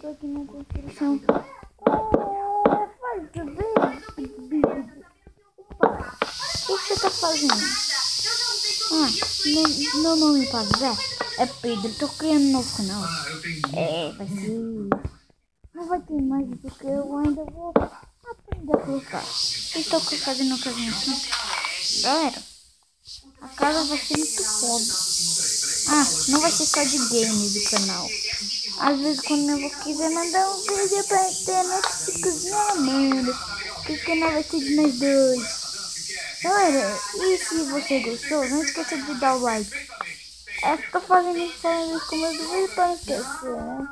link aqui na descrição. É, faz bem. Opa, o que você tá fazendo? Ah, meu, nome para Zé é Pedro, tô criando um novo canal. É, vai ser. Não vai ter mais porque eu ainda vou aprender a colocar. Estou fazendo uma coisinha assim. Galera, a casa vai ser muito foda. Ah, não vai ser só de games do canal. Às vezes quando eu quiser mandar um vídeo pra internet, fica zoando. Porque o canal vai ser de nós dois. Galera, e se você gostou, não esqueça de dar o like. É, tô fazendo isso falando com meus vídeos para não esquecer, né?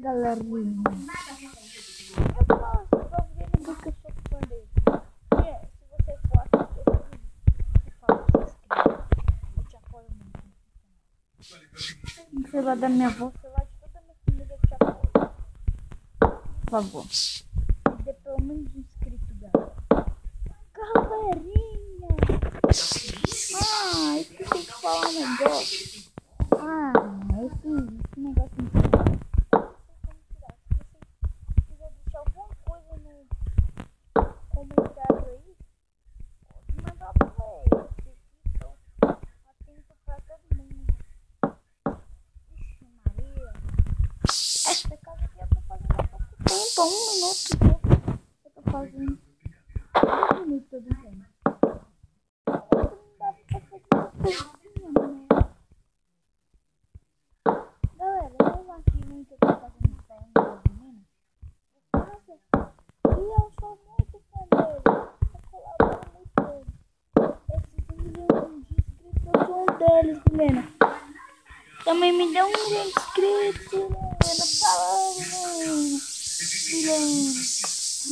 Galerinha. Eu tô, tô vendo porque favor. Menos um inscrito, galera. Galerinha! Ah, esqueci de falar um negócio. Ah, esse, esse negócio não sei como tirar. Se você quiser deixar alguma coisa no comentário aí, pode mandar pra ele. Estou atento pra todo mundo. Ixi, Maria. Essa casa aqui eu tô fazendo há pouco tempo, há um minuto. Eu fazendo. Um minuto, eu que fazendo fé das meninas. E eu sou muito fã dele. Eu colaboro muito ele. Um eu sou um deles, Milena. Também me deu um milhão de inscritos, Milena. Fala, Milena. Milena.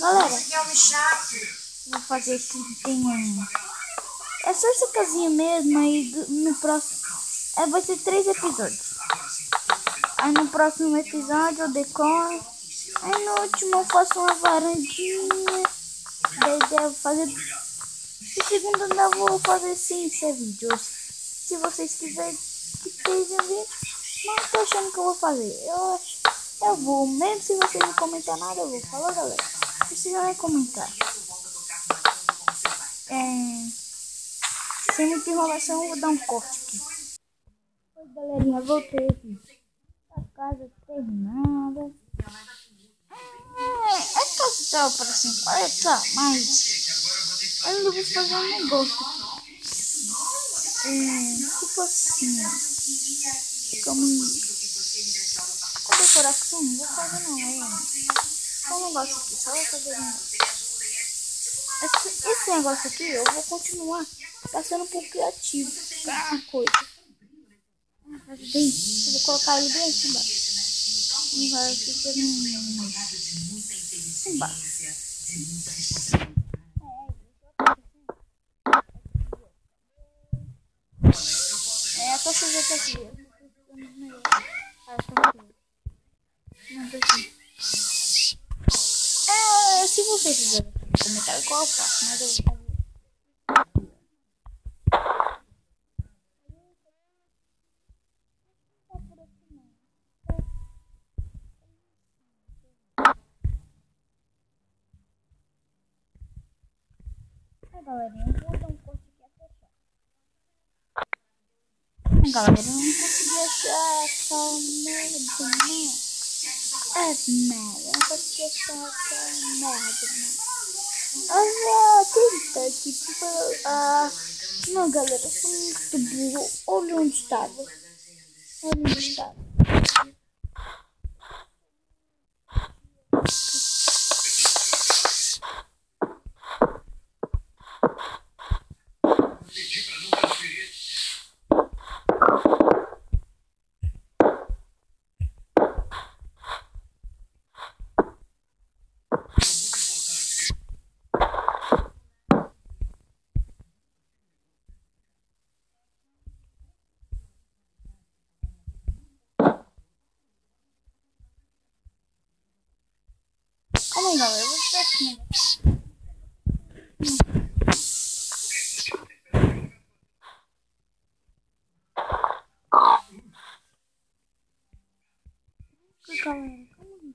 Galera, vou fazer aqui tem um. É só essa casinha mesmo, aí no próximo. É, vai ser três episódios. Aí no próximo episódio eu decoro. Aí no último eu faço uma varandinha. Daí devo fazer. E segundo ainda vou fazer sim ser vídeos. Se vocês quiserem que esteja vídeo, não tô achando que eu vou fazer. Eu acho. Eu vou, mesmo se vocês não comentar nada, eu vou. Falou galera? Precisa nem comentar. É. Sem muita enrolação, eu vou dar um corte aqui. Oi, galerinha, voltei aqui. A casa terminada. É, é casa tava para 50, mas eu vou fazer um negócio. É, tipo assim. Como. Com decoração, não vou fazer não, é. Aqui, só vou fazer um. Esse, esse negócio aqui eu vou continuar Tá um pouco criativo. Ah, coisa. Ah, bem. Eu vou colocar ele bem aqui embaixo. E vai ficar embaixo. É, a sujeira tá aqui. Mas eu vou fazer. galerinha, eu vou dar um corte aqui. Galera, eu não consegui achar essa merda, né? É merda, eu não consegui achar essa merda, não. Ah, tenta, tipo, ah, não, galera, eu sou muito burro. Olha onde estava. Olha onde estava. Calma aí, galera. Eu vou tirar aqui. Calma aí, calma aí.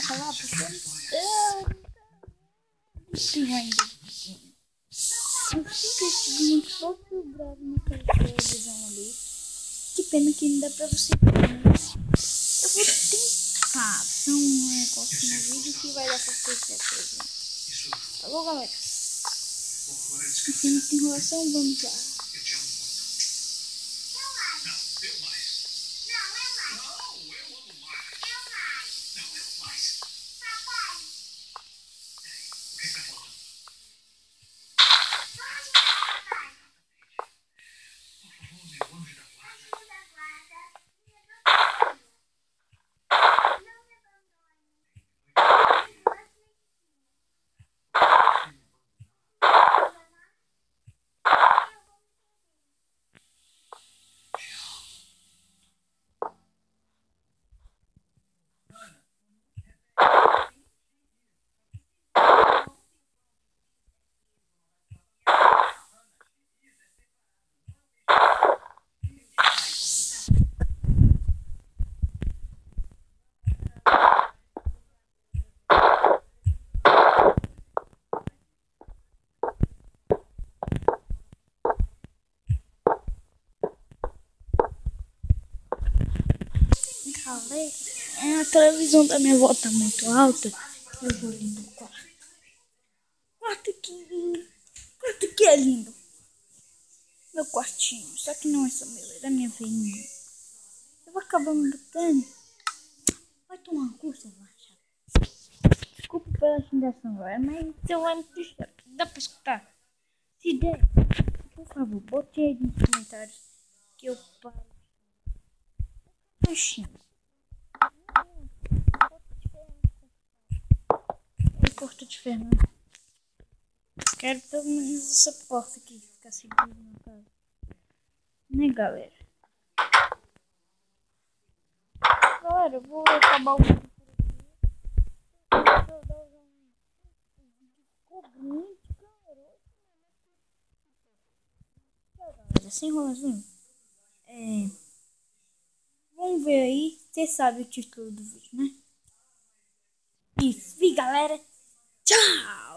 Falar porque eu tenho ainda. Eu sempre estive muito pouco bravo naquela televisão ali. Que pena que não dá pra você? Eu vou tentar fazer um negócio no vídeo que vai dar pra ter certeza. Tá bom, galera? Sem enrolação, vamos lá. Galera, a televisão da minha avó tá muito alta. Eu vou ali no quarto. Quarto que. Quarto que é lindo. Meu quartinho. Só que não é só meu, é da minha veinha. Eu vou acabar me botando. Vai tomar curso, eu Desculpa pela xingação agora, mas eu amo Dá pra escutar? Se der, por favor, bote aí nos comentários que eu paro. Eu xingo. Porta de ferro. Quero pelo menos essa porta aqui ficar segura na casa. Né, galera? Galera, eu vou acabar o vídeo por aqui. Sem enrolação. É... Vamos ver aí. Você sabe o título do vídeo, né? E galera. Ciao.